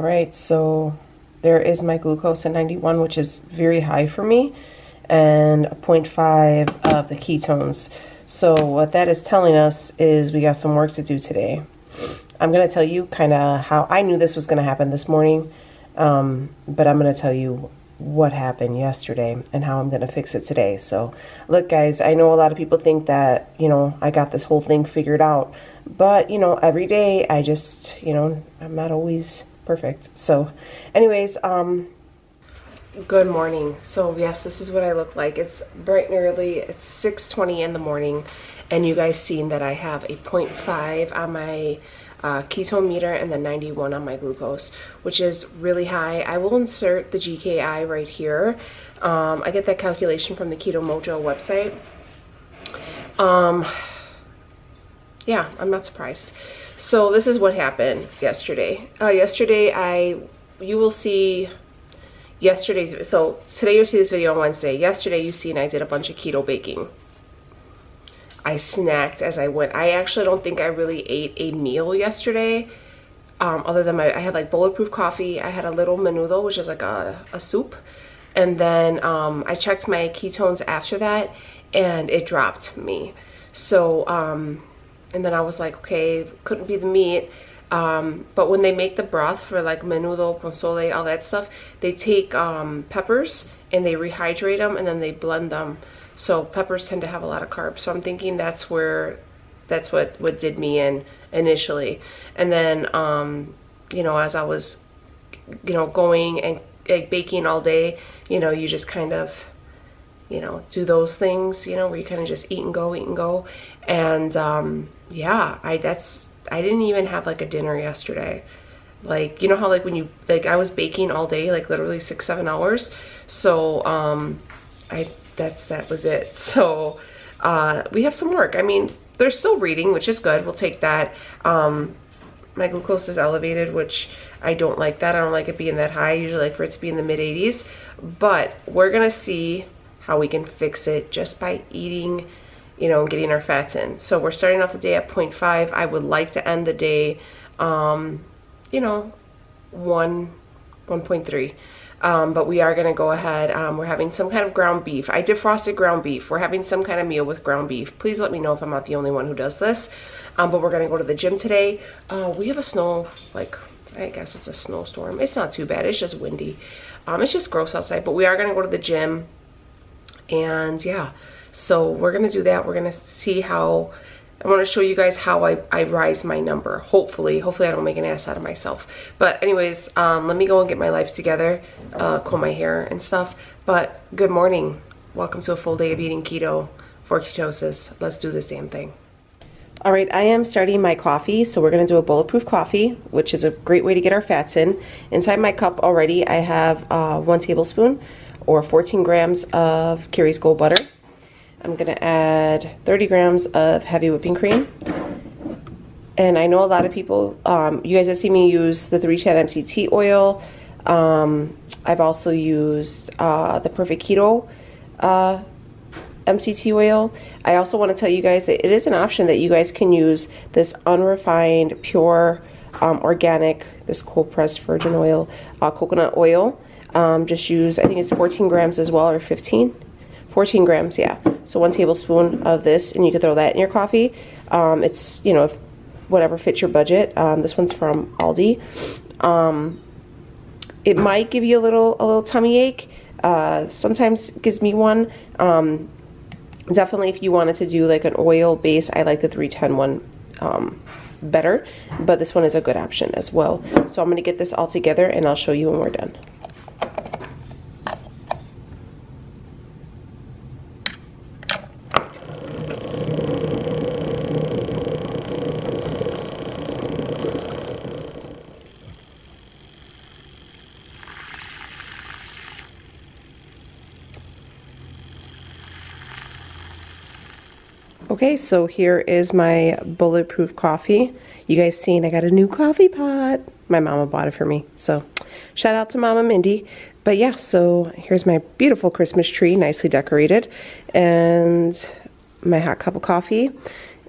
right, so there is my glucose at 91, which is very high for me, and a 0.5 of the ketones. So what that is telling us is we got some work to do today. I'm going to tell you kind of how I knew this was going to happen this morning, um, but I'm going to tell you what happened yesterday and how I'm going to fix it today. So, look, guys, I know a lot of people think that, you know, I got this whole thing figured out, but, you know, every day I just, you know, I'm not always perfect. So, anyways, um, good morning. So, yes, this is what I look like. It's bright and early. It's 6:20 in the morning, and you guys seen that I have a 0.5 on my uh, ketone meter and then 91 on my glucose, which is really high. I will insert the GKI right here. Um, I get that calculation from the Keto Mojo website. Um, yeah, I'm not surprised. So this is what happened yesterday. Uh, yesterday, I you will see yesterday's. So today you'll see this video on Wednesday. Yesterday you see, and I did a bunch of keto baking. I snacked as I went. I actually don't think I really ate a meal yesterday. Um, other than my, I had like bulletproof coffee. I had a little menudo, which is like a, a soup. And then um, I checked my ketones after that and it dropped me. So, um, and then I was like, okay, couldn't be the meat. Um, but when they make the broth for like menudo, pozole, all that stuff, they take um, peppers and they rehydrate them and then they blend them. So peppers tend to have a lot of carbs. So I'm thinking that's where, that's what, what did me in initially. And then, um, you know, as I was, you know, going and like, baking all day, you know, you just kind of, you know, do those things, you know, where you kind of just eat and go, eat and go. And, um, yeah, I, that's, I didn't even have like a dinner yesterday. Like, you know how like when you, like I was baking all day, like literally six, seven hours. So, um, I that's that was it. So uh, we have some work. I mean, they're still reading, which is good. We'll take that. Um, my glucose is elevated, which I don't like that. I don't like it being that high. I usually like for it to be in the mid 80s. But we're gonna see how we can fix it just by eating, you know, getting our fats in. So we're starting off the day at 0.5. I would like to end the day, um, you know, 1, 1.3. Um, but we are going to go ahead. Um, we're having some kind of ground beef. I defrosted ground beef. We're having some kind of meal with ground beef. Please let me know if I'm not the only one who does this. Um, but we're going to go to the gym today. Uh, we have a snow, like, I guess it's a snowstorm. It's not too bad. It's just windy. Um, it's just gross outside. But we are going to go to the gym. And yeah, so we're to do that. We're to see how I want to show you guys how I, I rise my number. Hopefully, hopefully I don't make an ass out of myself. But anyways, um, let me go and get my life together, uh, comb my hair and stuff. But good morning. Welcome to a full day of eating keto for ketosis. Let's do this damn thing. All right, I am starting my coffee. So we're to do a bulletproof coffee, which is a great way to get our fats in. Inside my cup already, I have uh, one tablespoon or 14 grams of Kerry's Gold butter. I'm going to add 30 grams of heavy whipping cream. And I know a lot of people, um, you guys have seen me use the 310 MCT oil. Um, I've also used uh, the Perfect Keto uh, MCT oil. I also want to tell you guys that it is an option that you guys can use this unrefined, pure, um, organic, this cold pressed virgin oil, uh, coconut oil. Um, just use, I think it's 14 grams as well, or 15. 14 grams, yeah. So one tablespoon of this, and you could throw that in your coffee. Um, it's, you know, if, whatever fits your budget. Um, this one's from Aldi. Um, it might give you a little a little tummy ache. Uh, sometimes gives me one. Um, definitely, if you wanted to do like an oil base, I like the 310 one um, better, but this one is a good option as well. So I'm going to get this all together, and I'll show you when we're done. So here is my bulletproof coffee. You guys seen I got a new coffee pot. My mama bought it for me. So shout out to Mama Mindy. But yeah, so here's my beautiful Christmas tree, nicely decorated. And my hot cup of coffee.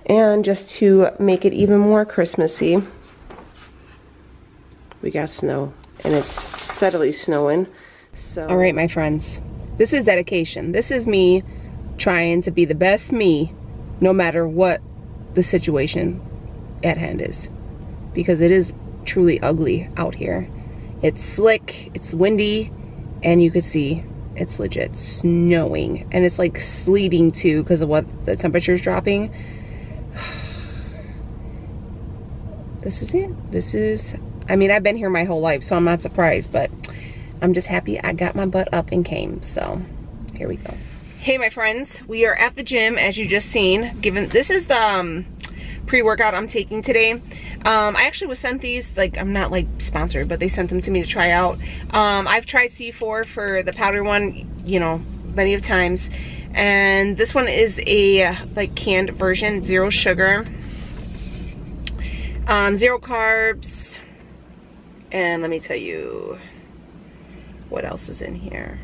And just to make it even more Christmassy, we got snow. and it's steadily snowing. So All right, my friends. This is dedication. This is me trying to be the best me no matter what the situation at hand is because it is truly ugly out here. It's slick, it's windy, and you can see it's legit snowing and it's like sleeting too because of what the temperature is dropping. this is it. This is, I mean, I've been here my whole life, so I'm not surprised, but I'm just happy I got my butt up and came. So here we go. Hey, my friends, we are at the gym as you just seen. Given this is the um, pre-workout I'm taking today. Um, I actually was sent these, like I'm not like sponsored, but they sent them to me to try out. Um, I've tried C4 for the powder one, you know, many of times. And this one is a like canned version, zero sugar, um, zero carbs. And let me tell you what else is in here.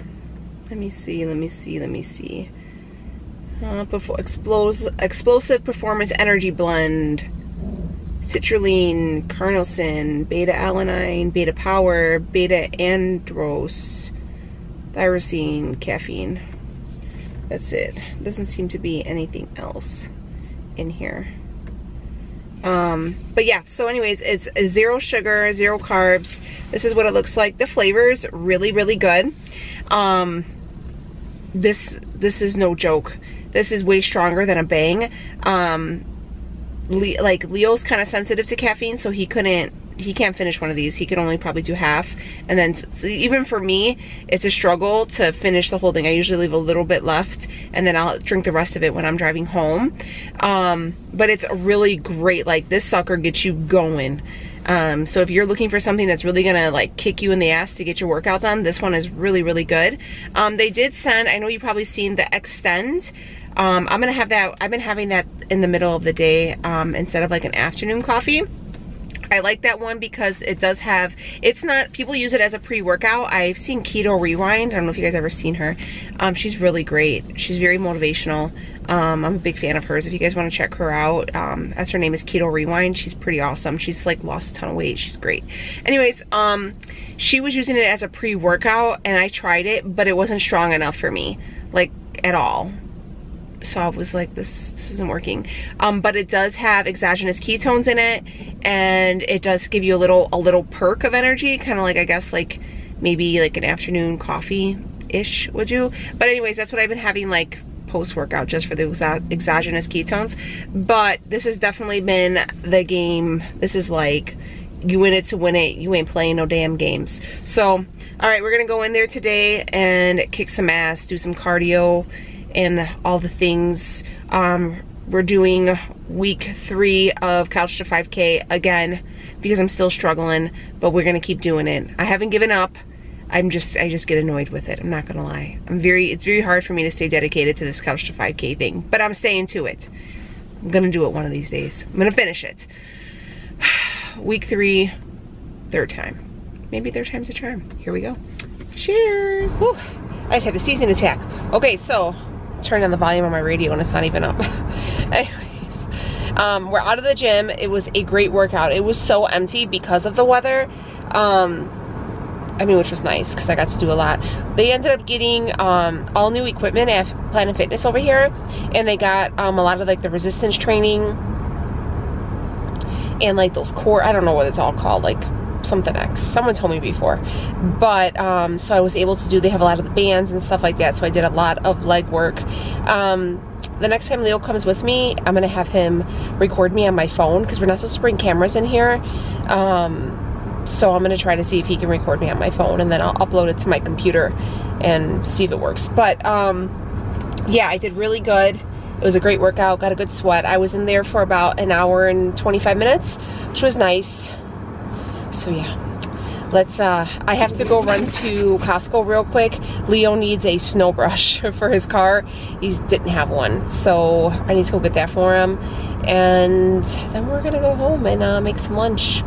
Let me see, let me see, let me see. Uh, explosive, explosive Performance Energy Blend. Citrulline, carnosine, beta-alanine, beta-power, beta-androse, tyrosine, caffeine. That's it. Doesn't seem to be anything else in here. Um, but yeah, so anyways, it's zero sugar, zero carbs. This is what it looks like. The flavor's really, really good. Um, this, this is no joke. This is way stronger than a Bang. Um, Le like Leo's kind of sensitive to caffeine, so he couldn't he can't finish one of these. He could only probably do half. And then so even for me, it's a struggle to finish the whole thing. I usually leave a little bit left and then I'll drink the rest of it when I'm driving home. Um, but it's really great. Like this sucker gets you going. Um, so if you're looking for something that's really gonna like kick you in the ass to get your workouts on, this one is really, really good. Um, they did send, I know you've probably seen the Extend um, I'm gonna have that, I've been having that in the middle of the day um, instead of like an afternoon coffee. I like that one because it does have, it's not, people use it as a pre-workout. I've seen Keto Rewind. I don't know if you guys ever seen her. Um, she's really great. She's very motivational. Um, I'm a big fan of hers. If you guys want to check her out, um, as her name is Keto Rewind, she's pretty awesome. She's like lost a ton of weight. She's great. Anyways, um, she was using it as a pre-workout and I tried it, but it wasn't strong enough for me, like at all so I was like, this, this isn't working. Um, but it does have exogenous ketones in it, and it does give you a little a little perk of energy, kind of like I guess like maybe like an afternoon coffee ish would you? But anyways, that's what I've been having like post workout just for the exogenous ketones. But this has definitely been the game. This is like you win it to win it. You ain't playing no damn games. So, all right, we're gonna go in there today and kick some ass, do some cardio and all the things. Um, we're doing week three of Couch to 5K again because I'm still struggling, but we're gonna keep doing it. I haven't given up. I'm just, I just get annoyed with it. I'm not gonna lie. I'm very, it's very hard for me to stay dedicated to this Couch to 5K thing, but I'm staying to it. I'm gonna do it one of these days. I'm gonna finish it. Week three, third time. Maybe third time's a charm. Here we go. Cheers. Whew. I just had a season attack. Okay, so turn on the volume on my radio and it's not even up. Anyways, um, we're out of the gym. It was a great workout. It was so empty because of the weather. Um, I mean, which was nice because I got to do a lot. They ended up getting um, all new equipment at Planet Fitness over here, and they got um, a lot of like the resistance training and like those core. I don't know what it's all called, like something X. Someone told me before. But, um, so I was able to do, they have a lot of the bands and stuff like that. So I did a lot of leg work. Um, the next time Leo comes with me, I'm going to have him record me on my phone because we're not supposed to bring cameras in here. Um, so I'm going to try to see if he can record me on my phone and then I'll upload it to my computer and see if it works. But, um, yeah, I did really good. It was a great workout, got a good sweat. I was in there for about an hour and 25 minutes, which was nice so yeah. Let's uh i have to go run to costco real quick. Leo needs a snow brush for his car. He didn't have one. So i need to go get that for him. And then we're gonna go home and uh, make some lunch.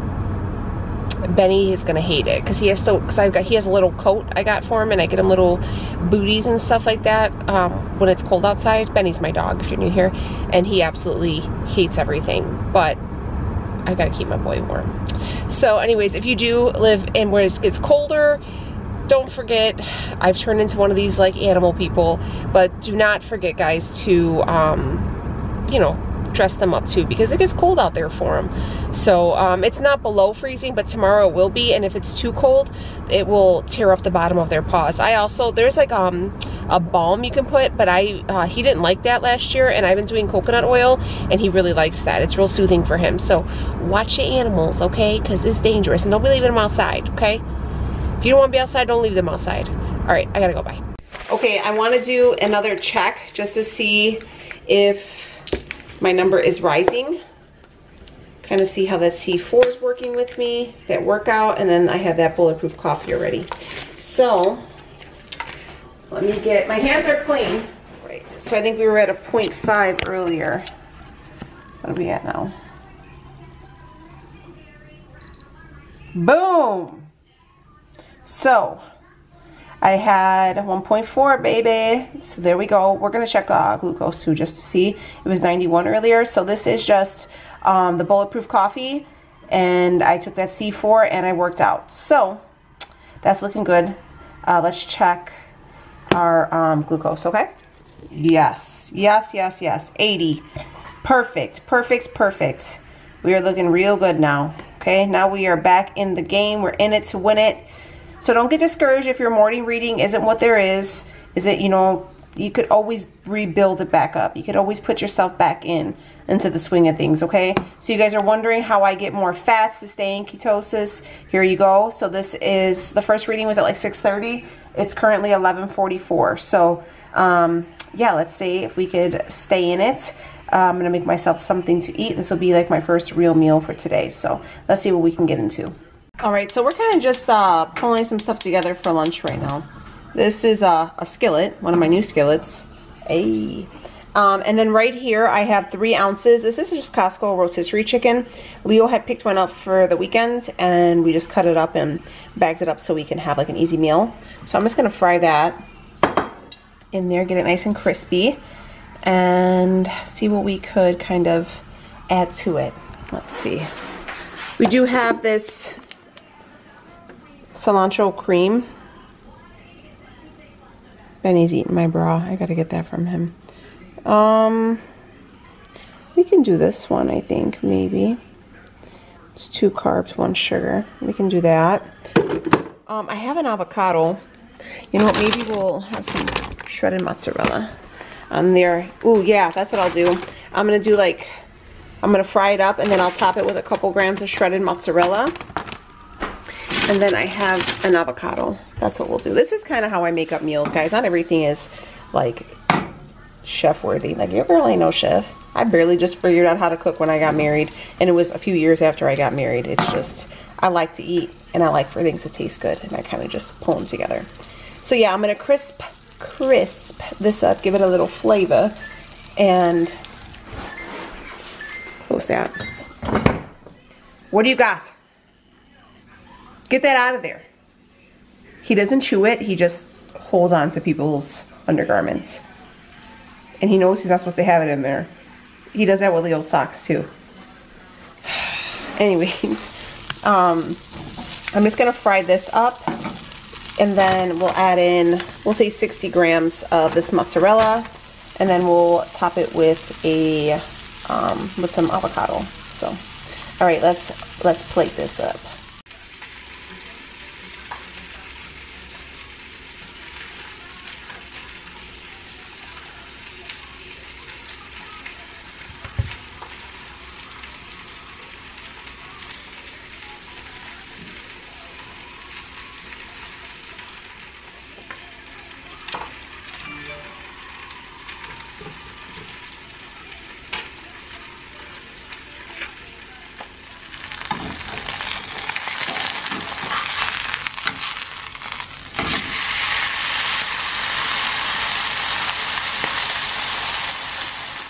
Benny is gonna hate it because he has to because I've got he has a little coat I got for him and I get him little booties and stuff like that um, when it's cold outside. Benny's my dog if you're new here and he absolutely hates everything. But I gotta keep my boy warm. So anyways, if you do live in where it gets colder, don't forget, I've turned into one of these like animal people, but do not forget guys to, um, you know, dress them up too because it gets cold out there for them. So um, it's not below freezing, but tomorrow it will be. And if it's too cold, it will tear up the bottom of their paws. I also, there's like um, a balm you can put, but I uh, he didn't like that last year. And I've been doing coconut oil and he really likes that. It's real soothing for him. So watch your animals, okay? Because it's dangerous. And don't be leaving them outside, okay? If you don't want to be outside, don't leave them outside. All right, I gotta go, bye. Okay, I want to do another check just to see if my number is rising. Kind of see how that C4 is working with me, that workout, and then I have that bulletproof coffee already. So, let me get, my hands are clean. Right, so I think we were at a 0.5 earlier. What are we at now? Boom! So, I had 1.4, baby. So there we go. We're to check uh, glucose too just to see. It was 91 earlier. So this is just um, the Bulletproof Coffee. And I took that C4 and I worked out. So that's looking good. Uh, let's check our um, glucose, okay? Yes, yes, yes, yes. 80. Perfect, perfect, perfect. We are looking real good now. Okay, now we are back in the game. We're in it to win it. So don't get discouraged if your morning reading isn't what there is. Is it, you know, you could always rebuild it back up. You could always put yourself back in into the swing of things, okay? So you guys are wondering how I get more fats to stay in ketosis. Here you go. So this is, the first reading was at like 6.30. It's currently 11.44. So um, yeah, let's see if we could stay in it. Uh, I'm going to make myself something to eat. This will be like my first real meal for today. So let's see what we can get into. All right, so we're kind of just uh, pulling some stuff together for lunch right now. This is a, a skillet, one of my new skillets. Hey. Um, and then right here, I have three ounces. This is just Costco rotisserie chicken. Leo had picked one up for the weekend, and we just cut it up and bagged it up so we can have like an easy meal. So I'm just gonna fry that in there, get it nice and crispy, and see what we could kind of add to it. Let's see. We do have this cilantro cream. Benny's eating my bra. I gotta get that from him. Um, we can do this one, I think, maybe. It's two carbs, one sugar. We can do that. Um, I have an avocado. You know what, maybe we'll have some shredded mozzarella on there. Ooh, yeah, that's what I'll do. I'm gonna do like, I'm gonna fry it up and then I'll top it with a couple grams of shredded mozzarella. And then I have an avocado. That's what we'll do. This is kind of how I make up meals, guys. Not everything is like chef worthy. Like you're really no chef. I barely just figured out how to cook when I got married. And it was a few years after I got married. It's just, I like to eat and I like for things to taste good. And I kind of just pull them together. So yeah, I'm going to crisp, crisp this up. Give it a little flavor. And close that. What do you got? Get that out of there. He doesn't chew it, he just holds on to people's undergarments. And he knows he's not supposed to have it in there. He does that with Leo's socks too. Anyways, um, I'm just gonna fry this up and then we'll add in, we'll say 60 grams of this mozzarella and then we'll top it with a, um, with some avocado. So, all right, let's, let's plate this up.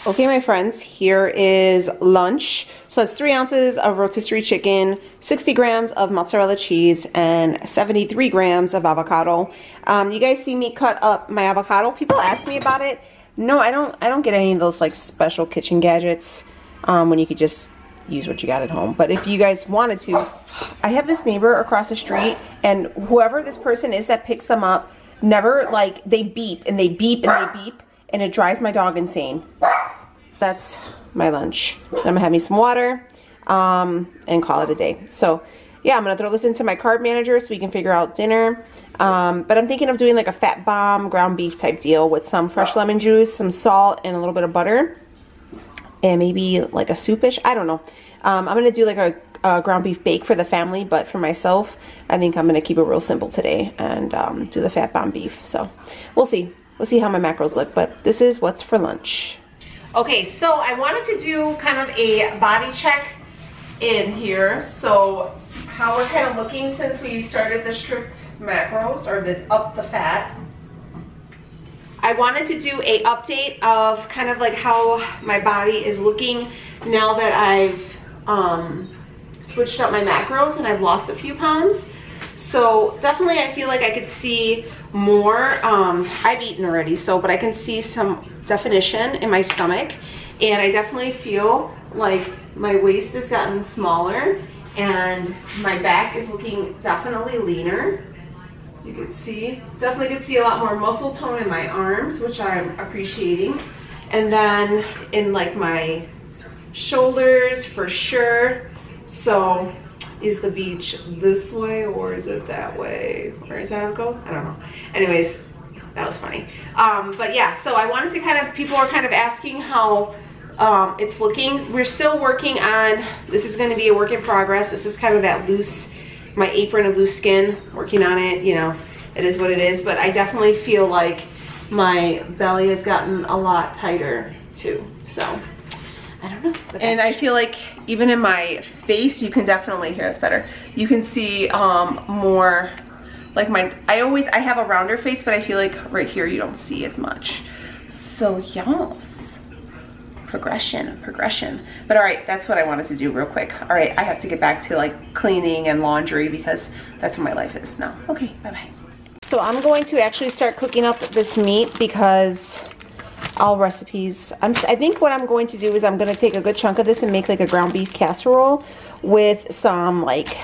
Okay, my friends, here is lunch. So it's three ounces of rotisserie chicken, 60 grams of mozzarella cheese, and 73 grams of avocado. Um, you guys see me cut up my avocado. People ask me about it. No, I don't. I don't get any of those like special kitchen gadgets um, when you could just use what you got at home. But if you guys wanted to, I have this neighbor across the street and whoever this person is that picks them up, never like, they beep and they beep and they beep and it drives my dog insane. That's my lunch. I'm gonna have me some water um, and call it a day. So yeah, I'm gonna throw this into my carb manager so we can figure out dinner. Um, but I'm thinking of doing like a fat bomb ground beef type deal with some fresh lemon juice, some salt, and a little bit of butter. And maybe like a soupish, I don't know. Um, I'm gonna do like a, a, ground beef bake for the family, but for myself, I think I'm gonna keep it real simple today and um, do the fat bomb beef. So we'll see. We'll see how my macros look, but this is what's for lunch. Okay, so I wanted to do kind of a body check in here. So how we're kind of looking since we started the strict macros or the up the fat. I wanted to do a update of kind of like how my body is looking now that I've um, switched up my macros and I've lost a few pounds. So definitely I feel like I could see more. Um, I've eaten already, so but I can see some definition in my stomach and I definitely feel like my waist has gotten smaller and my back is looking definitely leaner. You can see, definitely can see a lot more muscle tone in my arms, which I'm appreciating. And then in like my shoulders for sure. So is the beach this way or is it that way? Where is that go? I don't know. Anyways, that was funny. Um, but yeah, so I wanted to kind of, people are kind of asking how um, it's looking, we're still working on, this is gonna be a work in progress. This is kind of that loose, my apron of loose skin, working on it, you know, it is what it is. But I definitely feel like my belly has gotten a lot tighter too, so. I don't know. And I feel like even in my face, you can definitely hear us better. You can see um, more like my, I always, I have a rounder face, but I feel like right here you don't see as much. So yes progression, progression. But all right, that's what I wanted to do real quick. All right, I have to get back to like cleaning and laundry because that's what my life is now. Okay, bye-bye. So I'm going to actually start cooking up this meat because all recipes, I'm, I think what I'm going to do is I'm going to take a good chunk of this and make like a ground beef casserole with some like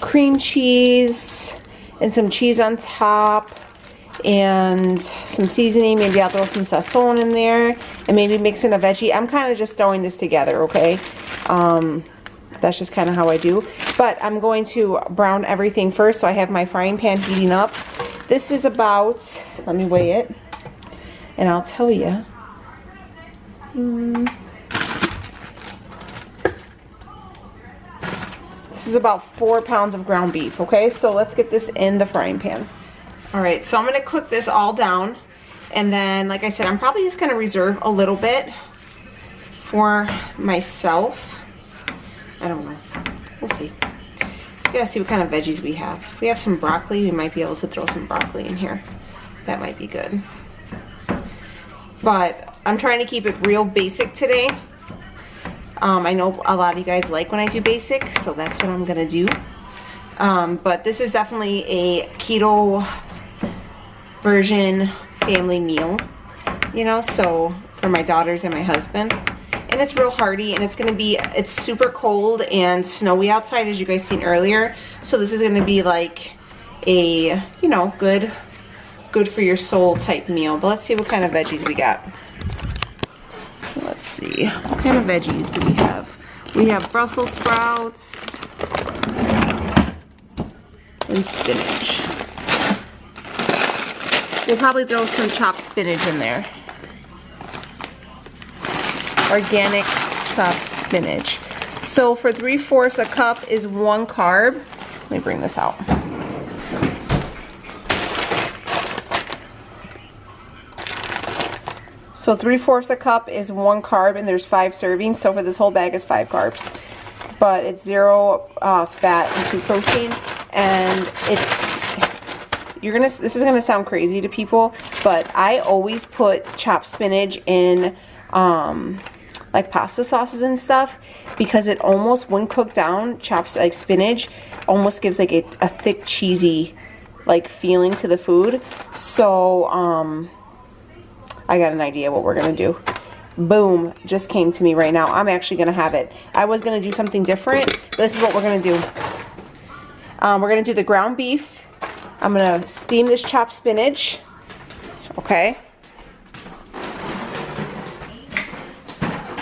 cream cheese and some cheese on top and some seasoning. Maybe I'll throw some sazon in there and maybe mix in a veggie. I'm kind of just throwing this together, okay? Um, that's just kind of how I do. But I'm going to brown everything first. So I have my frying pan heating up. This is about, let me weigh it, and I'll tell you. Hmm. This is about four pounds of ground beef, okay? So let's get this in the frying pan. All right, so I'm gonna cook this all down. And then, like I said, I'm probably just gonna reserve a little bit for myself. I don't know, we'll see. We gotta see what kind of veggies we have. If we have some broccoli, we might be able to throw some broccoli in here. That might be good. But I'm trying to keep it real basic today. Um, I know a lot of you guys like when I do basic, so that's what I'm gonna do. Um, but this is definitely a keto version family meal, you know, so for my daughters and my husband. And it's real hearty and it's gonna be, it's super cold and snowy outside as you guys seen earlier. So this is gonna be like a, you know, good, good for your soul type meal. But let's see what kind of veggies we got. See, what kind of veggies do we have? We have Brussels sprouts and spinach. We'll probably throw some chopped spinach in there. Organic chopped spinach. So for three-fourths a cup is one carb. Let me bring this out. So three-fourths a cup is one carb and there's five servings. So for this whole bag is five carbs. But it's zero uh, fat and two protein. And it's you're gonna this is gonna sound crazy to people but I always put chopped spinach in um, like pasta sauces and stuff because it almost when cooked down chops like spinach almost gives like a, a thick cheesy like feeling to the food so um, I got an idea what we're gonna do boom, just came to me right now. I'm actually gonna have it. I was gonna do something different, but this is what we're gonna do. Um, we're gonna do the ground beef. I'm gonna steam this chopped spinach, okay?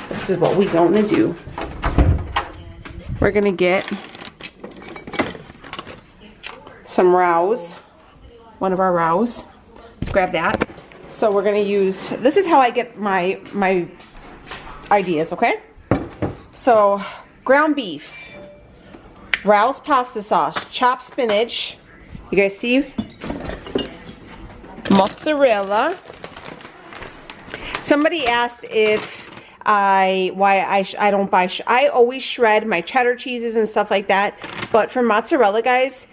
This is what we're gonna do. We're gonna get some Rao's, one of our Rao's. Let's grab that. So we're gonna use, this is how I get my, my ideas, okay? So ground beef, Rao's pasta sauce, chopped spinach, you guys see? Mozzarella. Somebody asked if I, why I, I don't buy, I always shred my cheddar cheeses and stuff like that, but for mozzarella guys,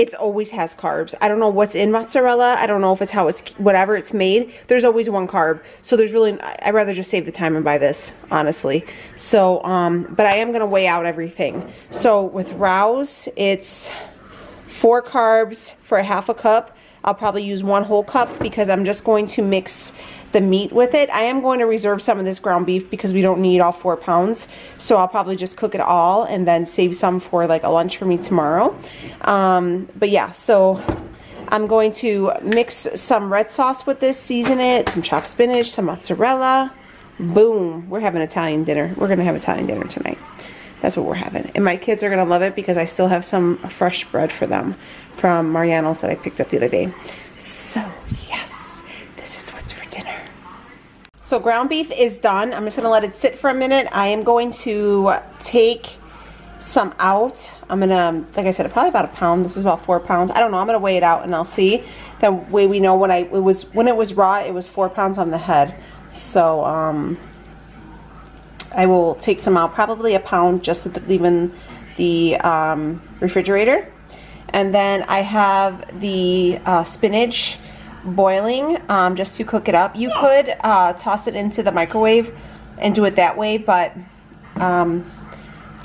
it always has carbs. I don't know what's in mozzarella. I don't know if it's how it's, whatever it's made. There's always one carb. So there's really, I'd rather just save the time and buy this, honestly. So, um, but I am going to weigh out everything. So with Rao's, it's four carbs for a half a cup. I'll probably use one whole cup because I'm just going to mix the meat with it. I am going to reserve some of this ground beef because we don't need all four pounds. So I'll probably just cook it all and then save some for like a lunch for me tomorrow. Um, but yeah, so I'm going to mix some red sauce with this, season it, some chopped spinach, some mozzarella. Boom, we're having Italian dinner. We're gonna have Italian dinner tonight. That's what we're having. And my kids are gonna love it because I still have some fresh bread for them from Mariano's that I picked up the other day. So yes. So ground beef is done. I'm just gonna let it sit for a minute. I am going to take some out. I'm gonna, like I said, probably about a pound. This is about four pounds. I don't know, I'm gonna weigh it out and I'll see. That way we know when I, it was, when it was raw, it was four pounds on the head. So, um, I will take some out, probably a pound just to leave in the um, refrigerator. And then I have the uh, spinach boiling um, just to cook it up. You could uh, toss it into the microwave and do it that way, but um,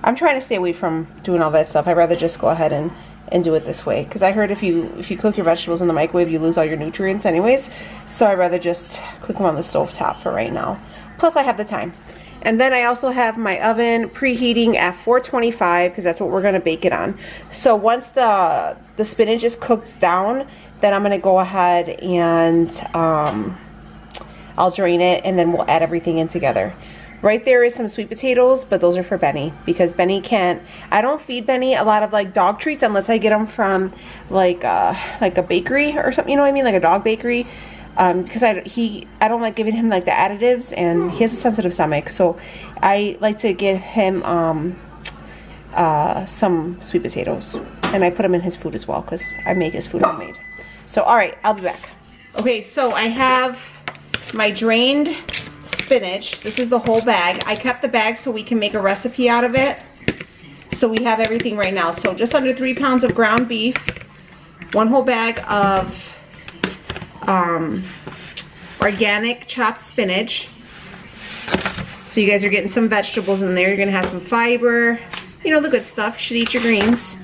I'm trying to stay away from doing all that stuff. I'd rather just go ahead and, and do it this way. Because I heard if you if you cook your vegetables in the microwave, you lose all your nutrients anyways. So I'd rather just cook them on the stove top for right now. Plus I have the time. And then I also have my oven preheating at 425 because that's what we're going to bake it on. So once the, the spinach is cooked down, then I'm going to go ahead and um, I'll drain it and then we'll add everything in together. Right there is some sweet potatoes, but those are for Benny because Benny can't, I don't feed Benny a lot of like dog treats unless I get them from like uh, like a bakery or something, you know what I mean? Like a dog bakery. Because um, I, he, I don't like giving him like the additives and he has a sensitive stomach. So I like to give him um, uh, some sweet potatoes. And I put them in his food as well because I make his food homemade. So, all right, I'll be back. Okay, so I have my drained spinach. This is the whole bag. I kept the bag so we can make a recipe out of it. So we have everything right now. So just under three pounds of ground beef, one whole bag of um, organic chopped spinach. So you guys are getting some vegetables in there. You're gonna have some fiber, you know, the good stuff. You should eat your greens.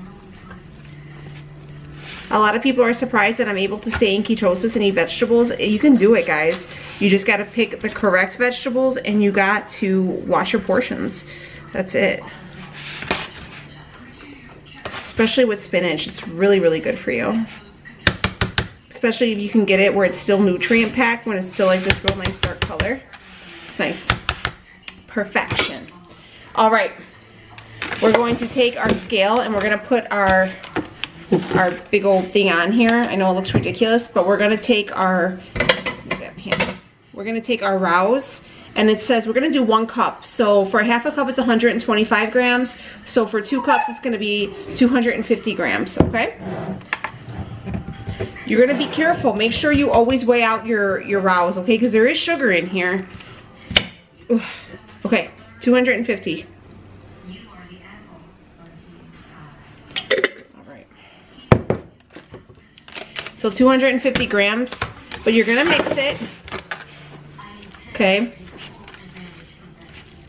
A lot of people are surprised that I'm able to stay in ketosis and eat vegetables. You can do it, guys. You just got to pick the correct vegetables and you got to wash your portions. That's it. Especially with spinach. It's really, really good for you. Especially if you can get it where it's still nutrient packed when it's still like this real nice dark color. It's nice. Perfection. All right. We're going to take our scale and we're going to put our our big old thing on here. I know it looks ridiculous, but we're gonna take our, we're gonna take our Rao's and it says we're gonna do one cup. So for a half a cup, it's 125 grams. So for two cups, it's gonna be 250 grams, okay? You're gonna be careful. Make sure you always weigh out your, your Rao's, okay? Because there is sugar in here. Okay, 250. So 250 grams, but you're gonna mix it. Okay.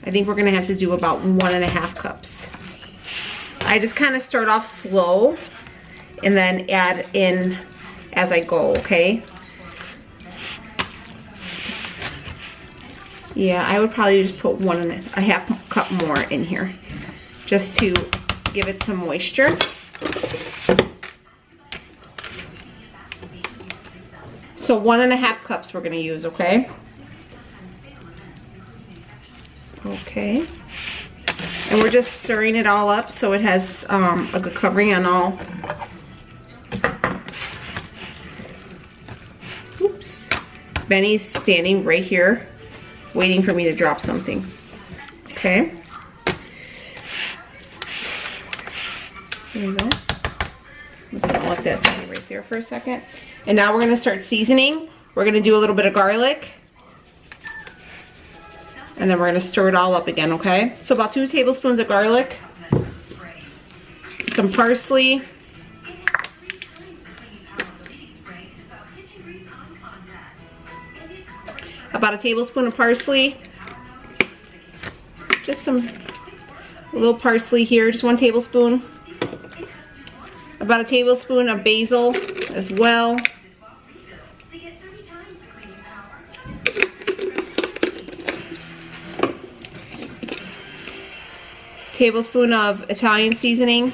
I think we're gonna have to do about one and a half cups. I just kind of start off slow and then add in as I go, okay? Yeah, I would probably just put one and a half cup more in here just to give it some moisture. So one and a half cups we're gonna use, okay? Okay. And we're just stirring it all up so it has um, a good covering on all. Oops. Benny's standing right here waiting for me to drop something. Okay. There you go. I'm just gonna let that stay right there for a second. And now we're gonna start seasoning. We're gonna do a little bit of garlic. And then we're gonna stir it all up again, okay? So about two tablespoons of garlic. Some parsley. About a tablespoon of parsley. Just some, little parsley here, just one tablespoon. About a tablespoon of basil as well. Tablespoon of Italian seasoning.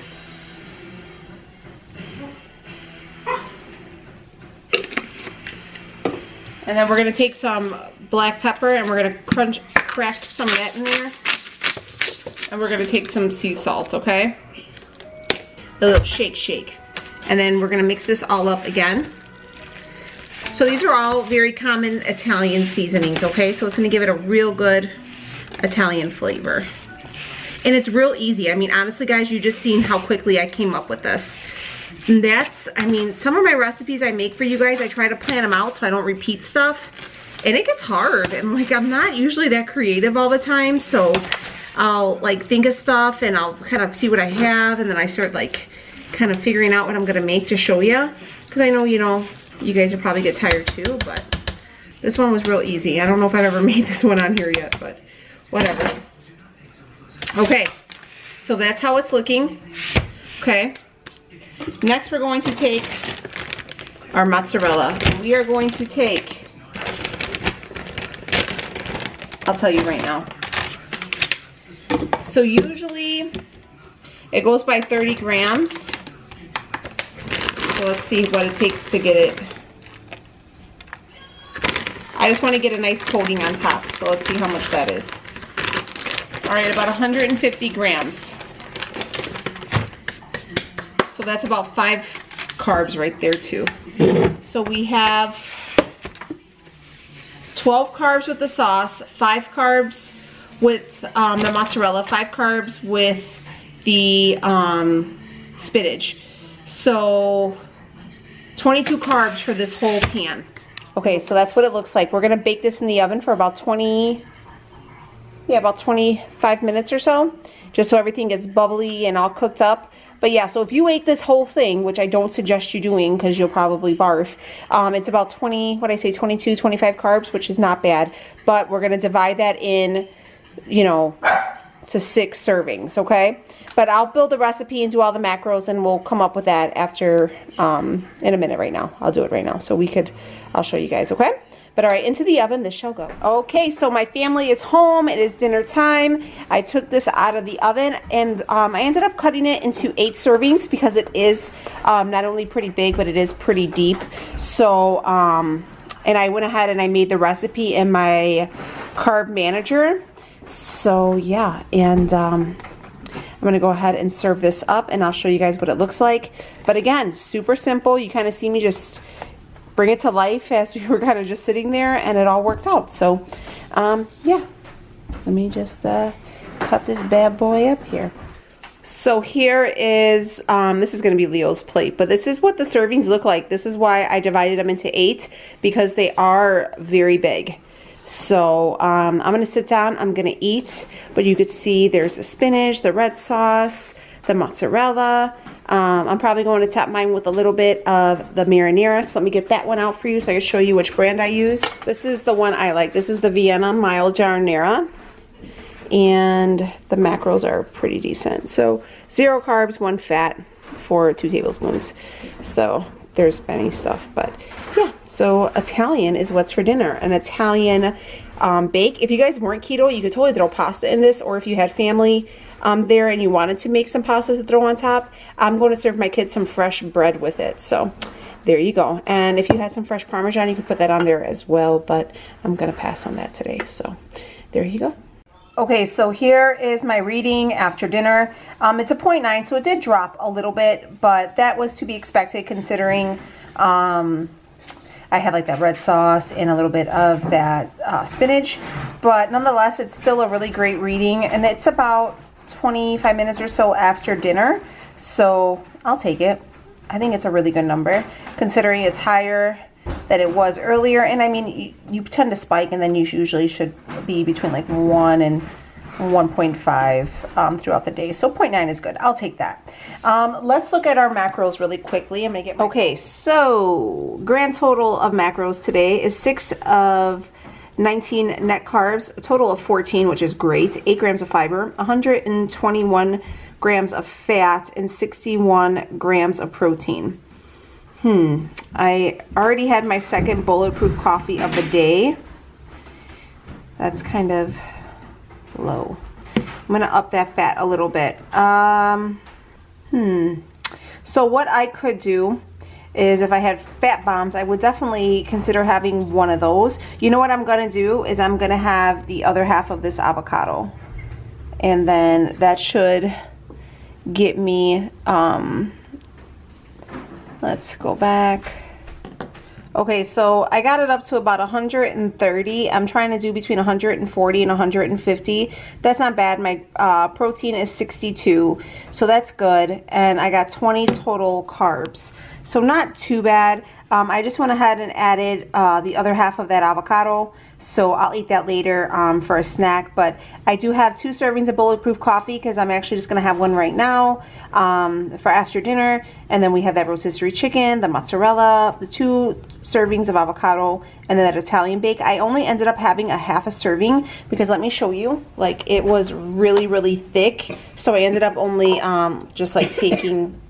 And then we're gonna take some black pepper and we're gonna crunch, crack some of that in there. And we're gonna take some sea salt, okay? A little shake, shake. And then we're gonna mix this all up again. So these are all very common Italian seasonings, okay? So it's gonna give it a real good Italian flavor. And it's real easy. I mean, honestly, guys, you just seen how quickly I came up with this. And that's, I mean, some of my recipes I make for you guys, I try to plan them out so I don't repeat stuff. And it gets hard. And like, I'm not usually that creative all the time. So I'll like think of stuff and I'll kind of see what I have. And then I start like kind of figuring out what I'm going to make to show you. Because I know, you know, you guys will probably get tired too. But this one was real easy. I don't know if I've ever made this one on here yet, but whatever. Okay, so that's how it's looking. Okay. Next we're going to take our mozzarella. We are going to take, I'll tell you right now. So usually it goes by 30 grams. So let's see what it takes to get it. I just want to get a nice coating on top. So let's see how much that is. All right, about 150 grams. So that's about five carbs right there too. So we have 12 carbs with the sauce, five carbs with um, the mozzarella, five carbs with the um, spinach. So 22 carbs for this whole pan. Okay, so that's what it looks like. We're gonna bake this in the oven for about 20, yeah, about 25 minutes or so, just so everything gets bubbly and all cooked up. But yeah, so if you ate this whole thing, which I don't suggest you doing because you'll probably barf, um, it's about 20, what I say, 22, 25 carbs, which is not bad. But we're going to divide that in, you know, to six servings, okay? But I'll build the recipe and do all the macros and we'll come up with that after, um, in a minute right now. I'll do it right now. So we could, I'll show you guys, okay? But all right, into the oven, this shall go. Okay, so my family is home. It is dinner time. I took this out of the oven and um, I ended up cutting it into eight servings because it is um, not only pretty big, but it is pretty deep. So, um, and I went ahead and I made the recipe in my carb manager. So yeah, and um, I'm to go ahead and serve this up and I'll show you guys what it looks like. But again, super simple. You kind of see me just bring it to life as we were kind of just sitting there and it all worked out. So, um, yeah, let me just uh, cut this bad boy up here. So here is, um, this is going to be Leo's plate, but this is what the servings look like. This is why I divided them into eight because they are very big. So um, I'm going to sit down, I'm going to eat, but you could see there's the spinach, the red sauce, the mozzarella, um, I'm probably going to top mine with a little bit of the marinara. So let me get that one out for you so I can show you which brand I use. This is the one I like. This is the Vienna Mild Marinara. And the macros are pretty decent. So zero carbs, one fat for two tablespoons. So there's many stuff. But So Italian is what's for dinner. An Italian um, bake. If you guys weren't keto, you could totally throw pasta in this. Or if you had family um, there and you wanted to make some pasta to throw on top, I'm going to serve my kids some fresh bread with it. So there you go. And if you had some fresh Parmesan, you could put that on there as well. But I'm going to pass on that today. So there you go. Okay, so here is my reading after dinner. Um, it's a 0.9, so it did drop a little bit, but that was to be expected considering um, I had like that red sauce and a little bit of that uh, spinach. But nonetheless, it's still a really great reading, and it's about 25 minutes or so after dinner, so I'll take it. I think it's a really good number, considering it's higher than it was earlier. And I mean, you, you tend to spike, and then you usually should be between like 1 and 1.5 um, throughout the day. So 0.9 is good. I'll take that. Um, let's look at our macros really quickly I'm and make it. Okay, so grand total of macros today is 6 of 19 net carbs, a total of 14, which is great. 8 grams of fiber, 121 grams of fat, and 61 grams of protein. Hmm, I already had my second bulletproof coffee of the day. That's kind of low. I'm going to up that fat a little bit. Um, hmm. So what I could do is if I had fat bombs, I would definitely consider having one of those. You know what I'm going to do is I'm going to have the other half of this avocado. And then that should get me, um, let's go back. Okay, so I got it up to about 130. I'm trying to do between 140 and 150. That's not bad. My uh, protein is 62, so that's good. And I got 20 total carbs. So not too bad. Um, I just went ahead and added uh, the other half of that avocado. So I'll eat that later um, for a snack. But I do have two servings of Bulletproof coffee because I'm actually just going to have one right now um, for after dinner. And then we have that rotisserie chicken, the mozzarella, the two servings of avocado, and then that Italian bake. I only ended up having a half a serving because let me show you. Like it was really, really thick. So I ended up only um, just like taking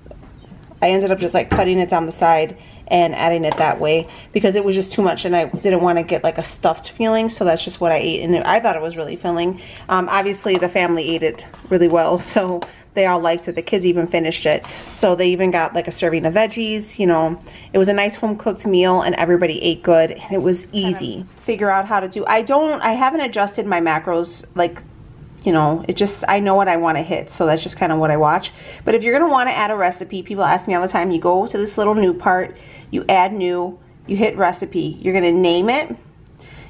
I ended up just like cutting it down the side and adding it that way because it was just too much and I didn't want to get like a stuffed feeling so that's just what I ate and I thought it was really filling. Um, obviously the family ate it really well so they all liked it. The kids even finished it. So they even got like a serving of veggies you know. It was a nice home cooked meal and everybody ate good and it was easy. figure out how to do I don't I haven't adjusted my macros like you know, it just, I know what I want to hit. So that's just kind of what I watch. But if you're going to want to add a recipe, people ask me all the time, you go to this little new part, you add new, you hit recipe. You're going to name it.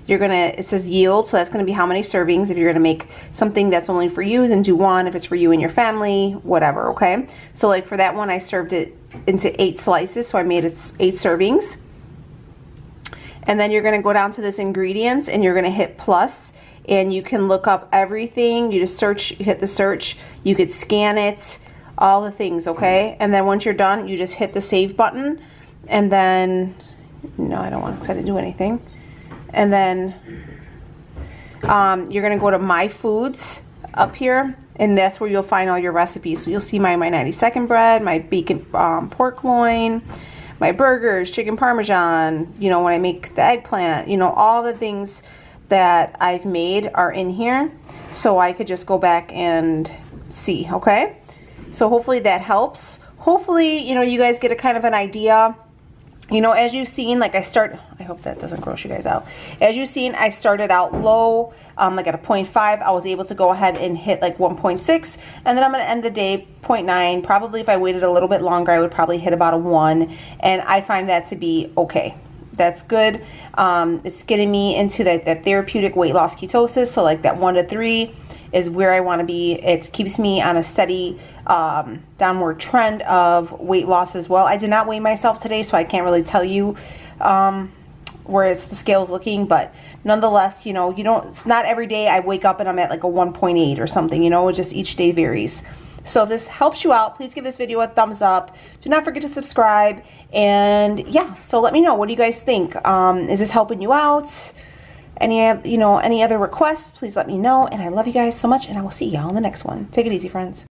You're going to, it says yield, so that's going to be how many servings. If you're going to make something that's only for you, then do one. If it's for you and your family, whatever, okay? So like for that one, I served it into eight slices, so I made it eight servings. And then you're going to go down to this ingredients and you're going to hit plus and you can look up everything. You just search, you hit the search, you could scan it, all the things, okay? And then once you're done, you just hit the save button and then, no, I don't want to do anything. And then um, you're gonna go to My Foods up here and that's where you'll find all your recipes. So you'll see my, my 90 second bread, my bacon um, pork loin, my burgers, chicken parmesan, you know, when I make the eggplant, you know, all the things that I've made are in here so I could just go back and see okay? So hopefully that helps. Hopefully you know you guys get a kind of an idea. You know as you've seen like I start I hope that doesn't gross you guys out. As you've seen I started out low um, like at a 0.5 I was able to go ahead and hit like 1.6 and then I'm gonna end the day 0.9 probably if I waited a little bit longer I would probably hit about a 1 and I find that to be okay that's good. Um, it's getting me into that, therapeutic weight loss ketosis. So like that one to three is where I want to be. It keeps me on a steady um, downward trend of weight loss as well. I did not weigh myself today, so I can't really tell you um, where it's the scale's looking, but nonetheless, you know, you don't, it's not every day I wake up and I'm at like a 1.8 or something, you know, it just each day varies. So if this helps you out, please give this video a thumbs up. Do not forget to subscribe. And yeah, so let me know. What do you guys think? Um, is this helping you out? Any, you know, any other requests, please let me know. And I love you guys so much. And I will see y'all in the next one. Take it easy, friends.